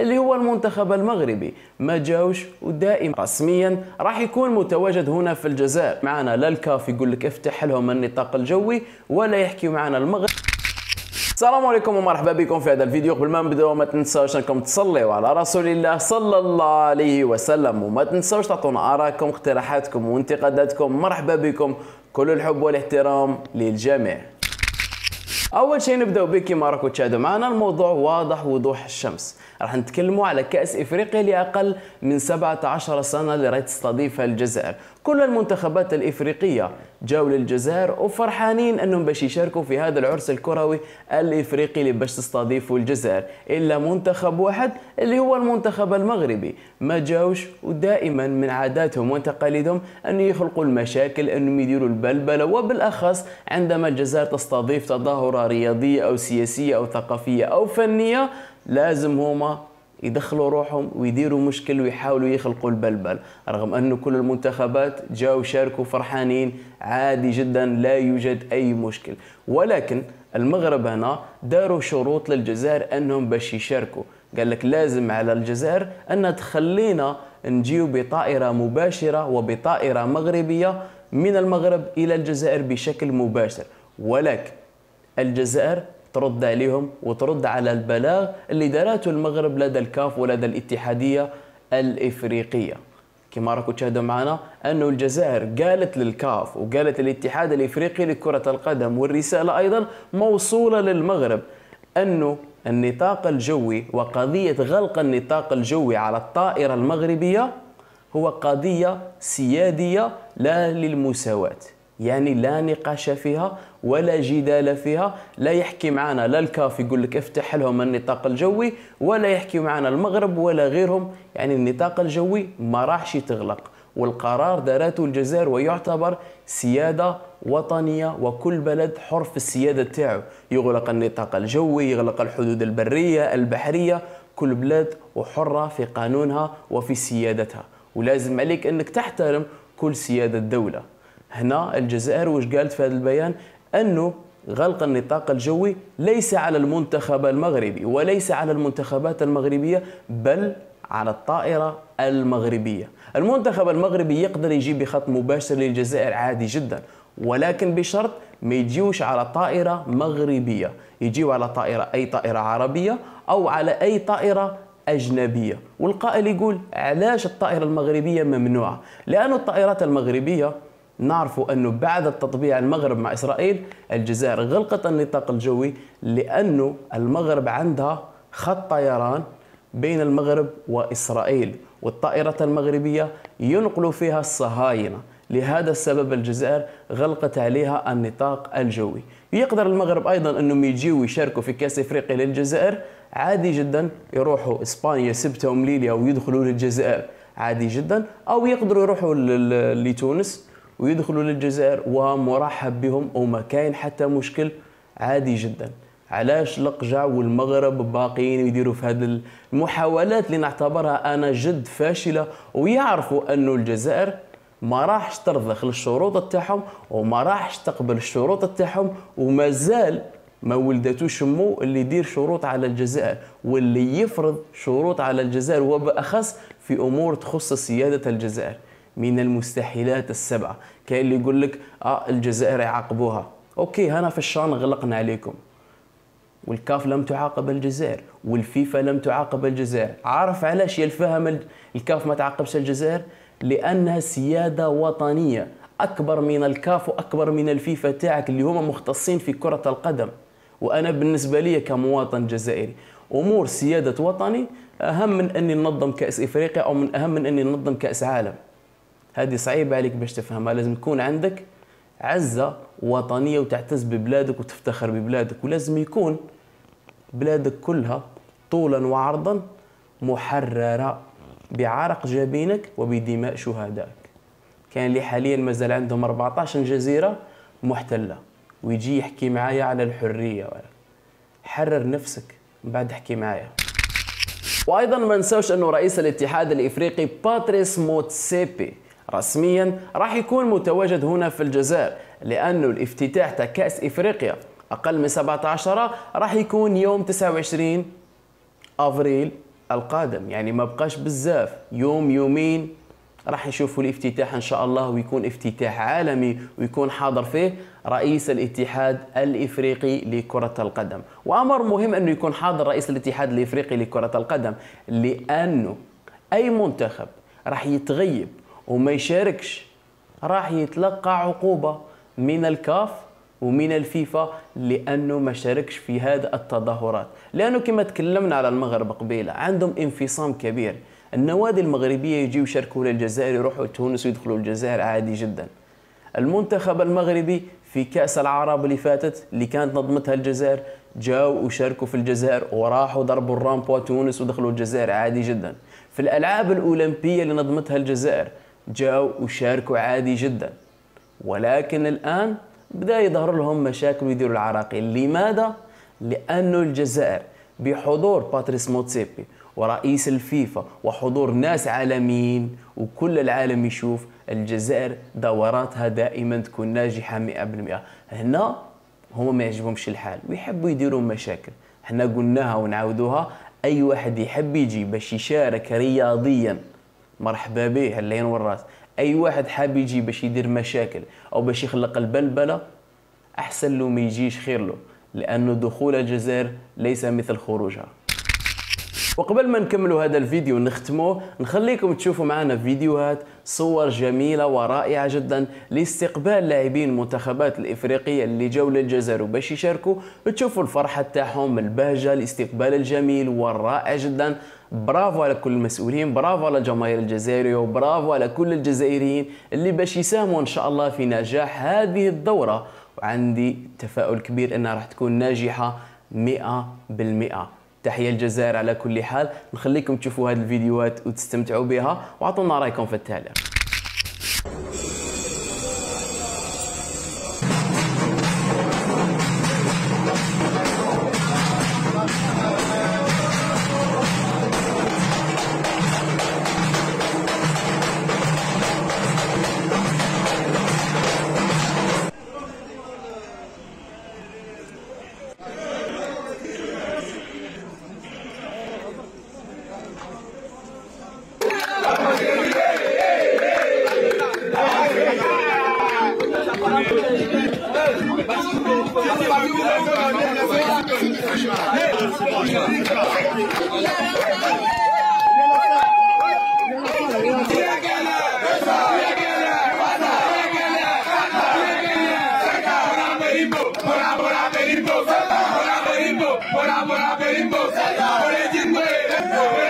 اللي هو المنتخب المغربي ما جاوش ودائما رسميا راح يكون متواجد هنا في الجزائر. معنا لا الكاف يقول لك افتح لهم النطاق الجوي ولا يحكي معنا المغرب. السلام عليكم ومرحبا بكم في هذا الفيديو. قبل ما نبداو ما تنساوش أنكم تصليوا على رسول الله صلى الله عليه وسلم. وما تنساوش تعطونا ارائكم اقتراحاتكم وانتقاداتكم. مرحبا بكم. كل الحب والاحترام للجميع. أول شيء نبداو به كما راكم تشاهدوا معنا الموضوع واضح وضوح الشمس. راح نتكلموا على كأس إفريقيا لأقل من 17 سنة اللي راح تستضيفها الجزائر. كل المنتخبات الإفريقية جاوا للجزائر وفرحانين أنهم باش يشاركوا في هذا العرس الكروي الإفريقي اللي باش تستضيفوا الجزائر. إلا منتخب واحد اللي هو المنتخب المغربي. ما جاوش ودائما من عاداتهم وتقاليدهم أن يخلقوا المشاكل أنهم يديروا البلبله وبالأخص عندما الجزائر تستضيف تظاهرة رياضية أو سياسية أو ثقافية أو فنية لازم هما يدخلوا روحهم ويديروا مشكل ويحاولوا يخلقوا البلبل رغم أنه كل المنتخبات جاوا شاركوا فرحانين عادي جدا لا يوجد أي مشكل. ولكن المغرب هنا داروا شروط للجزائر أنهم باش يشاركوا. قال لك لازم على الجزائر أن تخلينا نجيو بطائرة مباشرة وبطائرة مغربية من المغرب إلى الجزائر بشكل مباشر. ولكن الجزائر ترد عليهم وترد على البلاغ اللي دارته المغرب لدى الكاف ولدى الاتحادية الإفريقية. كما راكم تشاهدوا معنا أنه الجزائر قالت للكاف وقالت للاتحاد الإفريقي لكرة القدم والرسالة أيضا موصولة للمغرب أنه النطاق الجوي وقضية غلق النطاق الجوي على الطائرة المغربية هو قضية سيادية لا للمساواة يعني لا نقاش فيها ولا جدال فيها. لا يحكي معنا لا الكاف يقول لك افتح لهم النطاق الجوي ولا يحكي معنا المغرب ولا غيرهم. يعني النطاق الجوي ما راحش تغلق. والقرار دارته الجزائر ويعتبر سيادة وطنية وكل بلد حر في السيادة تاعو. يغلق النطاق الجوي يغلق الحدود البرية البحرية. كل بلاد وحرة في قانونها وفي سيادتها. ولازم عليك أنك تحترم كل سيادة الدولة. هنا الجزائر وش قالت في هذا البيان؟ أنه غلق النطاق الجوي ليس على المنتخب المغربي وليس على المنتخبات المغربية بل على الطائرة المغربية. المنتخب المغربي يقدر يجي بخط مباشر للجزائر عادي جدا ولكن بشرط ما يجيوش على طائرة مغربية. يجيوا على طائرة أي طائرة عربية أو على أي طائرة أجنبية. والقائل يقول علاش الطائرة المغربية ممنوعة؟ لأن الطائرات المغربية نعرف أنه بعد التطبيع المغرب مع إسرائيل الجزائر غلقت النطاق الجوي لأنه المغرب عندها خط طيران بين المغرب وإسرائيل والطائرة المغربية ينقل فيها الصهاينة. لهذا السبب الجزائر غلقت عليها النطاق الجوي. يقدر المغرب أيضا أنهم يجيوا يشاركوا في كأس إفريقيا للجزائر؟ عادي جدا. يروحوا إسبانيا سبتة ومليليا ويدخلوا للجزائر. عادي جدا. أو يقدروا يروحوا لتونس. ويدخلوا للجزائر ومرحب بهم وما كاين حتى مشكل عادي جدا. علاش لقجع والمغرب باقيين يديروا في هذه المحاولات اللي نعتبرها أنا جد فاشلة ويعرفوا أنه الجزائر ما راحش ترضخ للشروط تاعهم وما راحش تقبل الشروط تاعهم وما زال ما ولدتوش مو اللي يدير شروط على الجزائر واللي يفرض شروط على الجزائر وبأخص في أمور تخص سيادة الجزائر. من المستحيلات السبعة. كاين اللي يقول لك آه الجزائر يعاقبوها. أوكي هنا في الشان غلقنا عليكم. والكاف لم تعاقب الجزائر والفيفا لم تعاقب الجزائر. عارف علاش؟ يلفهم الكاف ما تعاقبش الجزائر؟ لأنها سيادة وطنية. أكبر من الكاف وأكبر من الفيفا تاعك اللي هما مختصين في كرة القدم. وأنا بالنسبة لي كمواطن جزائري أمور سيادة وطني أهم من أني ننظم كأس إفريقيا أو من أهم من أني ننظم كأس عالم. هذه صعيبة عليك باش تفهمها. لازم يكون عندك عزة وطنية وتعتز ببلادك وتفتخر ببلادك. ولازم يكون بلادك كلها طولا وعرضا محررة بعرق جبينك وبدماء شهدائك. كان لي حاليا مازال عندهم 14 جزيرة محتلة. ويجي يحكي معايا على الحرية. حرر نفسك من بعد احكي معايا. وأيضا ما نساوش أنه رئيس الاتحاد الإفريقي باتريس موتسيبي رسميا راح يكون متواجد هنا في الجزائر لأنه الافتتاح تاع كأس إفريقيا أقل من 17 راح يكون يوم 29 افريل القادم. يعني ما بقاش بزاف يوم يومين راح يشوفوا الافتتاح إن شاء الله ويكون افتتاح عالمي ويكون حاضر فيه رئيس الاتحاد الإفريقي لكرة القدم. وأمر مهم إنه يكون حاضر رئيس الاتحاد الإفريقي لكرة القدم لأنه أي منتخب راح يتغيب وما يشاركش. راح يتلقى عقوبة من الكاف ومن الفيفا لأنه ما شاركش في هذا التظاهرات. لأنه كما تكلمنا على المغرب قبيلة عندهم انفصام كبير. النوادي المغربية يجيو يشاركوا للجزائر يروحوا تونس ويدخلوا الجزائر عادي جدا. المنتخب المغربي في كأس العرب اللي فاتت اللي كانت نظمتها الجزائر جاوا وشاركوا في الجزائر وراحوا ضربوا الرامبو تونس ودخلوا الجزائر عادي جدا. في الألعاب الأولمبية اللي نظمتها الجزائر جاوا وشاركوا عادي جدا. ولكن الآن بدأ يظهر لهم مشاكل ويديروا العراقيل لماذا؟ لأنه الجزائر بحضور باتريس موتسيبي ورئيس الفيفا وحضور ناس عالميين وكل العالم يشوف الجزائر دوراتها دائما تكون ناجحة 100% هنا هما ما يعجبهمش الحال ويحبوا يديروا مشاكل. إحنا قلناها ونعاودوها. أي واحد يحب يجي باش يشارك رياضيا مرحبا به اللين والراس أي واحد حاب يجي باش يدير مشاكل أو باش يخلق البلبله أحسن له ما يجيش خير له لأنه دخول الجزائر ليس مثل خروجها. وقبل ما نكملوا هذا الفيديو نختموه نخليكم تشوفوا معنا فيديوهات صور جميلة ورائعة جدا لاستقبال لاعبين المنتخبات الإفريقية اللي جاوا للجزائر باش يشاركوا. تشوفوا الفرحة تاعهم البهجة الاستقبال الجميل والرائع جدا. برافو على كل المسؤولين برافو على الجماهير الجزائرية وبرافو على كل الجزائريين اللي باش يساهموا إن شاء الله في نجاح هذه الدورة. وعندي تفاؤل كبير أنها راح تكون ناجحة 100% تحية الجزائر على كل حال. نخليكم تشوفوا هذه الفيديوهات وتستمتعوا بها واعطونا رأيكم في التعليق 네.